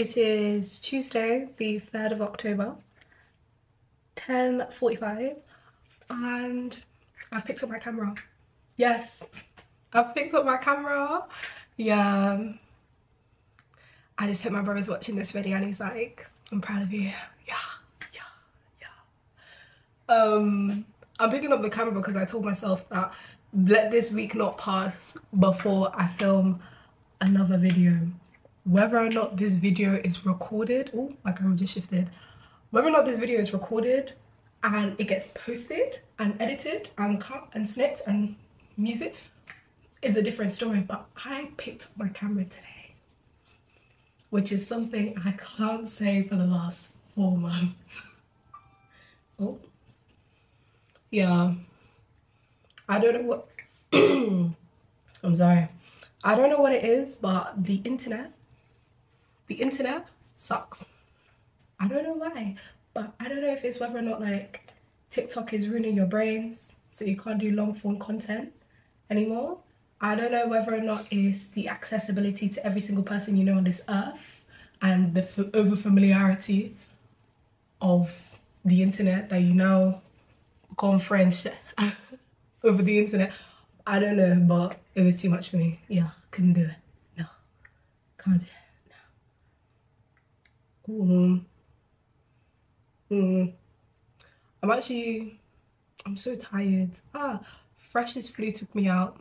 It is Tuesday, the 3rd of October, 10.45 and I've picked up my camera. Yes, I've picked up my camera. Yeah. I just hope my brother's watching this video and he's like, I'm proud of you. Yeah, yeah, yeah. Um, I'm picking up the camera because I told myself that let this week not pass before I film another video whether or not this video is recorded oh my camera just shifted. Whether or not this video is recorded and it gets posted and edited and cut and snipped and music is a different story but i picked my camera today which is something i can't say for the last four months. Oh. Yeah. I don't know what i'm sorry. I don't know what it is but the internet the internet sucks. I don't know why, but I don't know if it's whether or not like TikTok is ruining your brains so you can't do long form content anymore. I don't know whether or not it's the accessibility to every single person you know on this earth and the over familiarity of the internet that you now become friends over the internet. I don't know, but it was too much for me. Yeah, couldn't do it. No, can't do it. Mm. Mm. I'm actually, I'm so tired. Ah, freshers' flu took me out.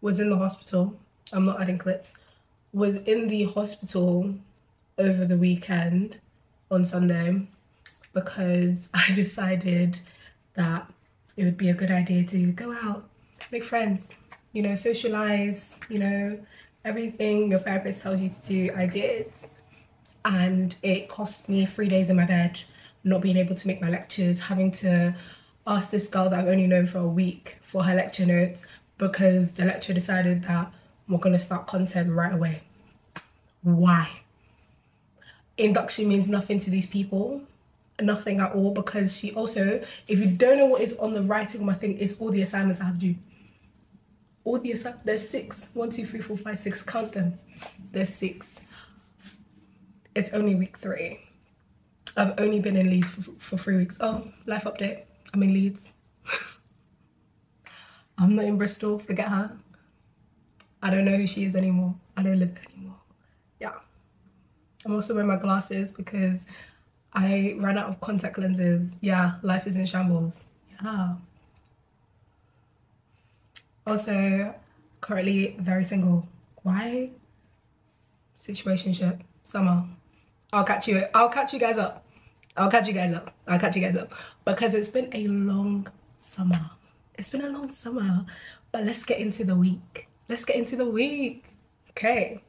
Was in the hospital. I'm not adding clips. Was in the hospital over the weekend on Sunday because I decided that it would be a good idea to go out, make friends, you know, socialize, you know, everything your therapist tells you to do, I did and it cost me three days in my bed not being able to make my lectures having to ask this girl that I've only known for a week for her lecture notes because the lecturer decided that we're going to start content right away. Why? Induction means nothing to these people nothing at all because she also if you don't know what is on the writing my thing is all the assignments I have to do. All the assignments there's six one two three four five six count them. There's six it's only week three. I've only been in Leeds for, for three weeks. Oh, life update. I'm in Leeds. I'm not in Bristol, forget her. I don't know who she is anymore. I don't live there anymore. Yeah. I'm also wearing my glasses because I ran out of contact lenses. Yeah, life is in shambles. Yeah. Also, currently very single. Why? Situationship. Summer. I'll catch you. I'll catch you guys up. I'll catch you guys up. I'll catch you guys up because it's been a long summer. It's been a long summer, but let's get into the week. Let's get into the week. Okay.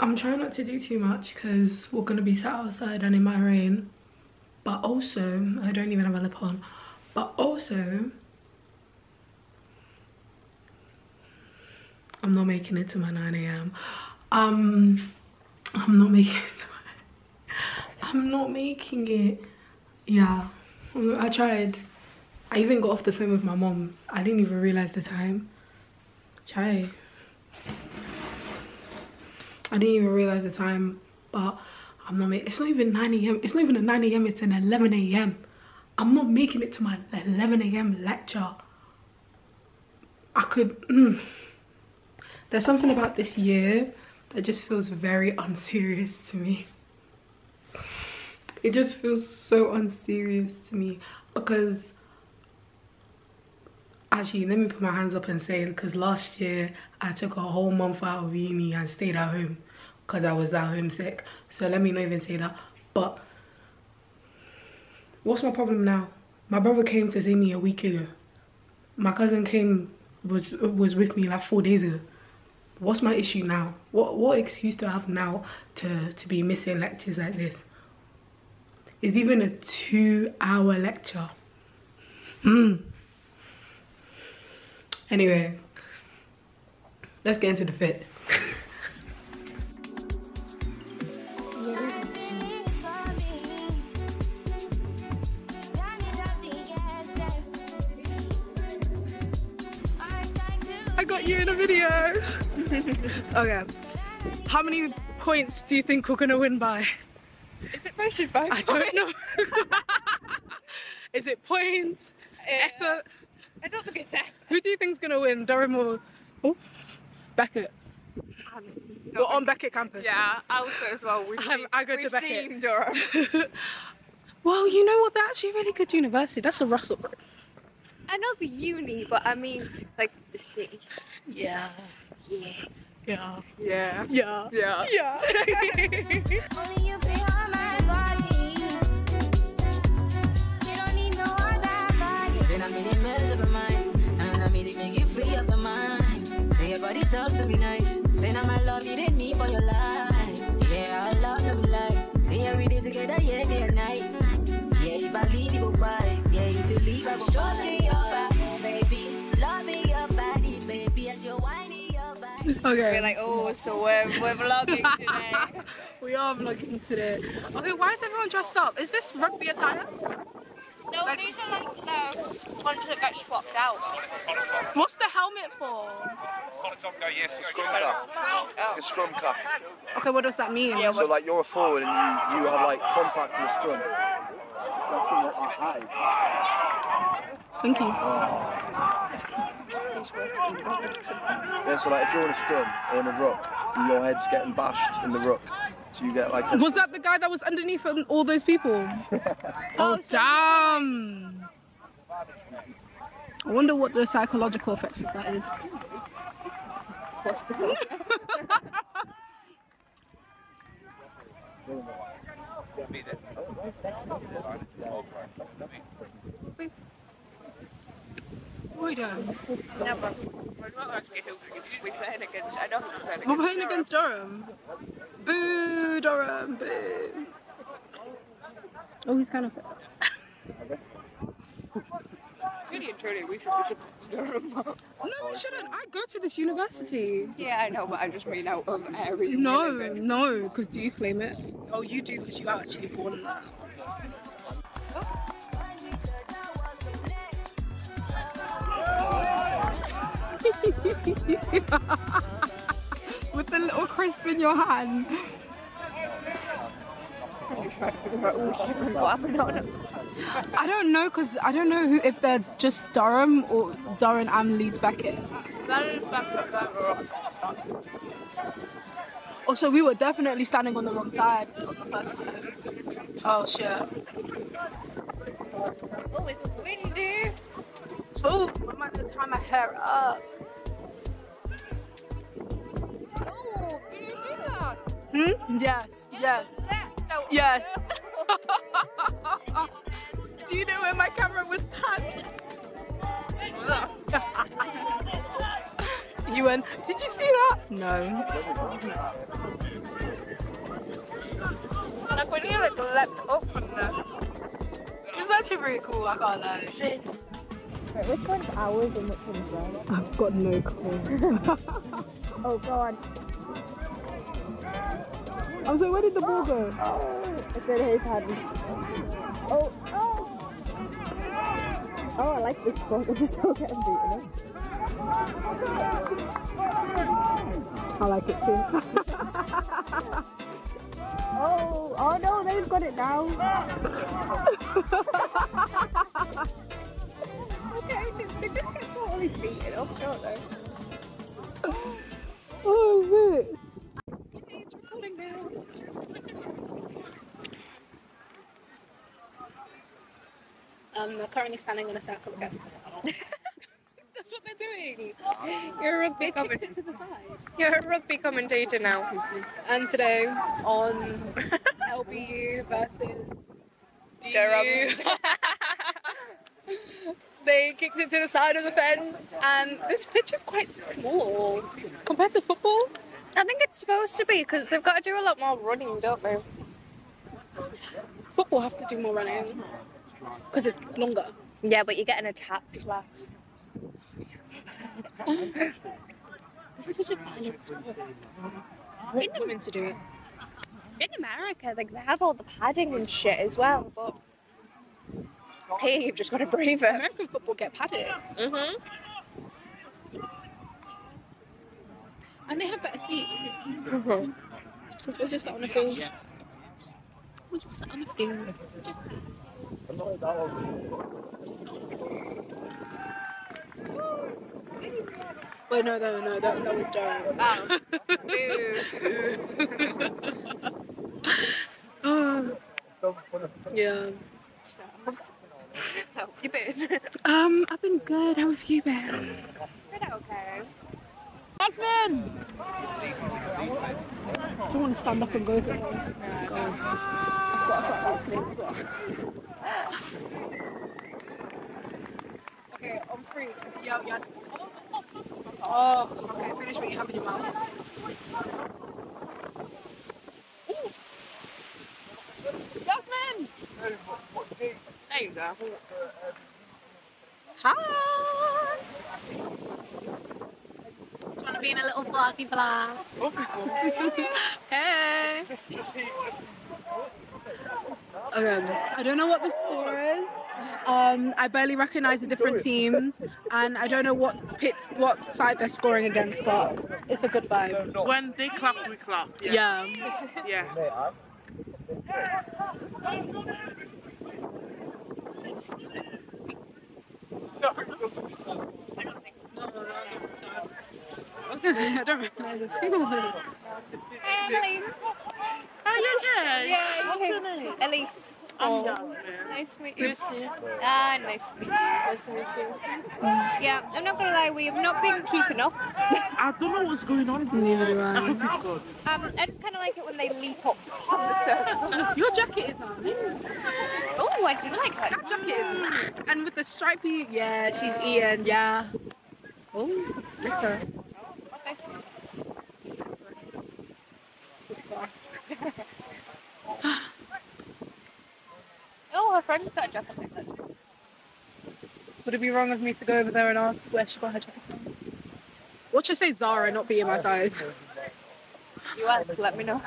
I'm trying not to do too much because we're going to be sat outside and in my rain. But also, I don't even have a lip on. But also, I'm not making it to my 9 a.m. Um, I'm not making it I'm not making it. Yeah, I tried. I even got off the phone with my mom. I didn't even realize the time. Try. I didn't even realize the time, but I'm not making. It's not even 9 a.m. It's not even a 9 a.m. It's an 11 a.m. I'm not making it to my 11 a.m. lecture. I could. There's something about this year that just feels very unserious to me. It just feels so unserious to me because actually let me put my hands up and say because last year i took a whole month out of uni and stayed at home because i was that homesick. So let me not even say that. But what's my problem now? My brother came to see me a week ago. My cousin came was was with me like four days ago what's my issue now what what excuse do i have now to to be missing lectures like this is even a two hour lecture mm. anyway let's get into the fit I got you in a video. okay. How many points do you think we're gonna win by? Is it measured by I don't know. Is it points? effort? I don't think it's effort. Who do you think's gonna win, Durham or oh, Beckett? Um, we're on Beckett campus. Yeah, also as well. We've I'm- seen, I go to Beckett. seen Durham. well, you know what? They're actually a really good university. That's a Russell Group. I know the uni, but I mean, like the city. Yeah. Yeah. Yeah. Yeah. Yeah. Yeah. Yeah. Only you feel my body. You don't need no other body. Then I made it mess up my mind, and I made it make it free up my mind. Say your body talk to be nice. Say now my love you didn't need for your life. Yeah, I love no be lie. Say yeah we did together, yeah day and night. Yeah, if I leave you goodbye. Yeah, if you leave I go stroking okay. We're like, oh, so we're, we're vlogging today. we are vlogging today. Okay, why is everyone dressed up? Is this rugby attire? no, these are like the ones that get swapped out. What's the helmet for? Scrum cap. It's scrum cap. Okay, what does that mean? Yeah, So like you're a forward and you, you have like contact in the scrum. Thank you. Oh. Yeah, so like if you're in a scrum or in a ruck and your head's getting bashed in the ruck, so you get like a Was that the guy that was underneath all those people? oh, damn! I wonder what the psychological effects of that is. What are we doing? No, but we're not who we're um, playing against. I don't think we're playing We're against. playing against Durham. Boo, Durham, boo. Oh, he's kind of fit. Really and truly, we should, we should Durham. No, we shouldn't. I go to this university. Yeah, I know, but I just mean out of area. No, no, because do you claim it? Oh, you do because you are actually born in that. With the little crisp in your hand. I don't know because I don't know who if they're just Durham or Durham and Leeds Beckett. Also, we were definitely standing on the wrong side on the first time. Oh shit. Oh, it's windy. Oh, I might have to tie my hair up. Oh, can you see that? Hmm? Yes, yes, No. yes. Do you know where my camera was panned? you went, did you see that? No. Like when you like leapt up from there. It was actually pretty cool, I can't lie. Which one's ours and which one's theirs? I've got no clue. Oh god. I'm sorry, where did the ball go? It's in his hand. Oh, oh. Oh, I like this spot. I just don't get him beaten. I like it too. Oh, oh no, they've got it now. okay, they, they just get totally beaten up, don't they? oh. It's recording now. Um, they're currently standing on a circle again. That's what they're doing. You're a rugby commentator. it to the side. You're a rugby commentator now. And today on LBU versus Durham. Kicked it to the side of the fence, and this pitch is quite small compared to football. I think it's supposed to be because they've got to do a lot more running, don't they? Football have to do more running because it's longer. Yeah, but you're getting attacked less. This is such a violent sport. A minute to do it. In America, like they have all the padding and shit as well, but here you've just got to brave it. American football get padded. Mhm. And they have better seats. So we'll just sit on the field. We'll just sit on the field. Wait, no, no, no, that, that was Darren. Oh. yeah. So, how have you been? Um, I've been good. How have you been? Been okay. Jasmine! I don't want to stand up and go for it. Go. I've got a flat well. Okay, I'm free. Yeah, yeah. Oh, okay. Finish what you have in your mouth. Ooh. Jasmine! There you go. Hi! Trying to be in a little vloggy vlog. hey! Okay, I don't know what the score is. Um, I barely recognise the different teams, and I don't know what pit, what side they're scoring against, but it's a good vibe. When they clap, we clap. Yeah. Yeah. Yeah. I was gonna say, I don't recognise this. Hey, Elise. Oh, yeah, yeah. Yeah, What's your name? Elise. I'm Jasmine. Nice to meet you. Ah, nice to meet you. Nice to meet you. Yeah, I'm not gonna lie, we have not been keeping up. I don't know what's going on. Neither do I I. hope it's good. Um, I just kind of like it when they leap up from the surface. Your jacket is on. Oh, I do like that. That jacket is And with the stripy, yeah, she's Ian, yeah. Oh, that's her. Her friend's got a jacket like that too. Would it be wrong of me to go over there and ask where she got her jacket from? What should I say, Zara, not be in my size? You ask, let me know.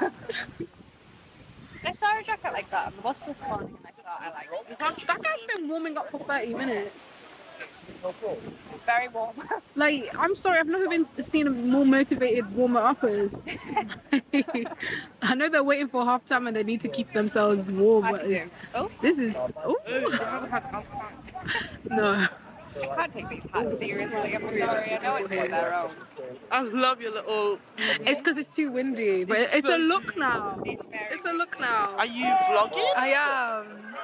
I saw a jacket like that on the bus this morning and I thought I like it. That, that guy's been warming up for 30 minutes. It's very warm. Like, I'm sorry, I've never been seen a more motivated warmer uppers. I know they're waiting for half time and they need to keep themselves warm, but. Oh, this is. Oh, you haven't had alcohol. no. you can't take these hats seriously. I'm sorry. I know it's for their own. I love your little. It's because it's too windy, but it's a look now. It's very. It's a look now. Are you vlogging? I am.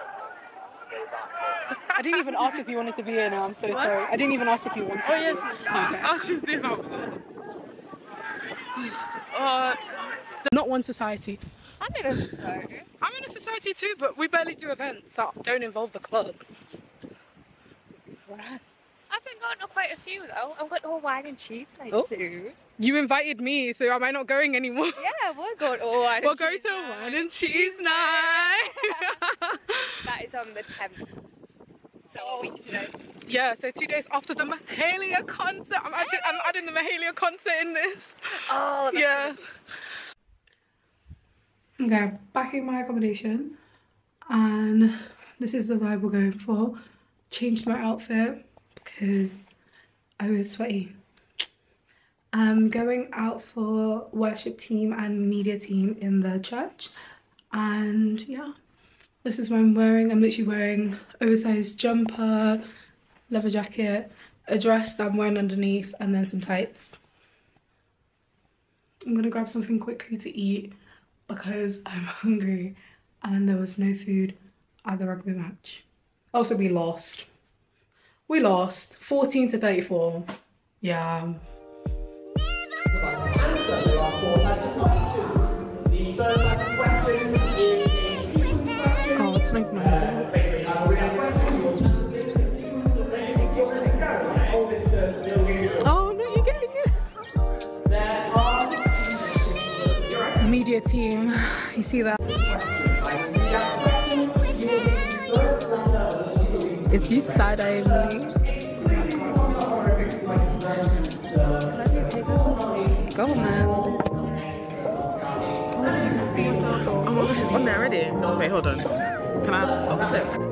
I didn't even ask if you wanted to be here now. I'm so sorry. I didn't even ask if you wanted. Oh, yes. Okay. Oh, she's there now. Uh, Not one society. I'm in a society. I'm in a society too, but we barely do events that don't involve the club. I've been going to quite a few though. I'm going to wine and cheese night Oh. soon. You invited me, so am I not going anymore? Yeah, we're going to a wine We'll and go cheese to night. wine and cheese night. That is on the 10th. So a week today. yeah, so two days after the Mahalia concert. I'm actually I'm adding the Mahalia concert in this. Oh, that's Yeah. Okay, back in my accommodation, and this is the vibe we're going for. Changed my outfit because I was sweaty. I'm going out for worship team and media team in the church, and yeah, this is what I'm wearing. I'm literally wearing oversized jumper, leather jacket, a dress that I'm wearing underneath, and then some tights. I'm gonna grab something quickly to eat because I'm hungry and there was no food at the rugby match. Also, we lost. We lost 14 to 34. Yeah. Oh, it's. Oh no, you're getting it. Media team, you see that? You side eyeing me. Go man. oh my gosh, it's on there already. Wait, hold on. Can I stop it?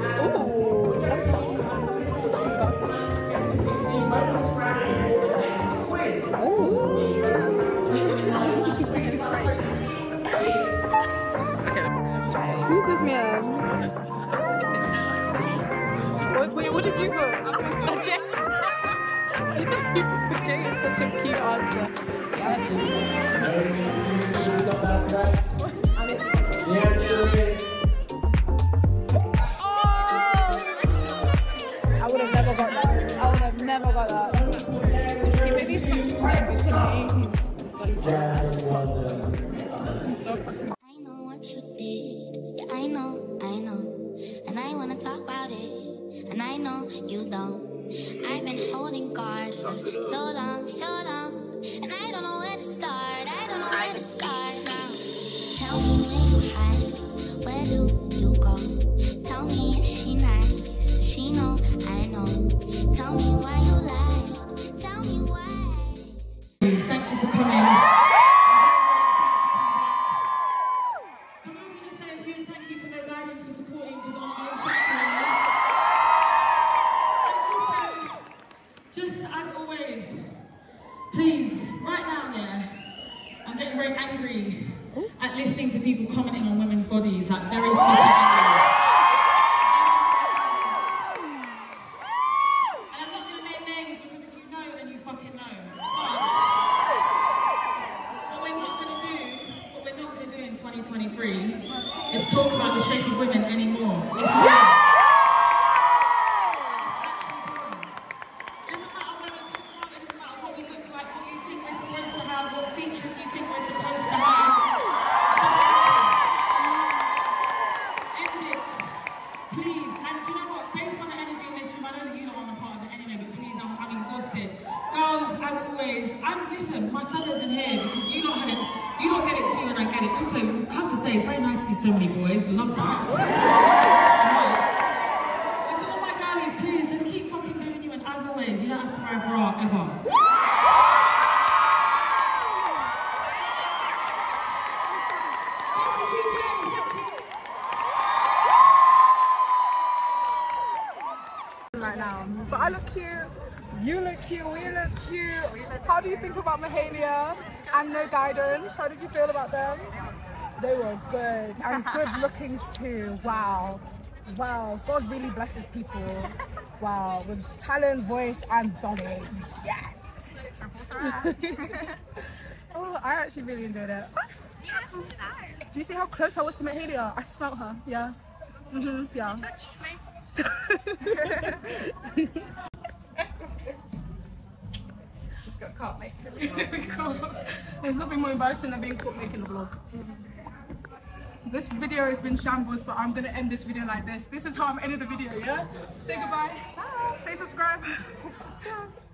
2023 is talk about the shape of women anymore. It's actually boring. It doesn't matter where we're from, it doesn't matter what we look like, what you think we're supposed to have, what features you think we're supposed to have. It doesn't matter. End it. Please. And do you know what? Based on the energy in this room, I know that you don't want a part of it anyway, but please, I'm, I'm exhausted. Girls, as always, and listen, my fellas in here, because you don't it, you don't get it too, and I get it. Also, I have to say, it's very nice to see so many boys. Love that. Right. And to all my girlies, please, just keep fucking doing you, and as always, you don't have to wear a bra ever. Right now. But I look cute. You look cute. We look cute. How do you think about Mahalia and No Guidance? How did you feel about them? They were good and good looking too. Wow. Wow. God really blesses people. Wow. With talent, voice, and body. Yes. oh, I actually really enjoyed it. yes, Do you see how close I was to Mahalia? I smelt her. Yeah. hmm Yeah. Just got caught making a vlog. There's nothing more embarrassing than being caught making a vlog. This video has been shambles, but I'm gonna end this video like this. This is how I'm ending the video, yeah? Say goodbye. Bye. Say subscribe. subscribe.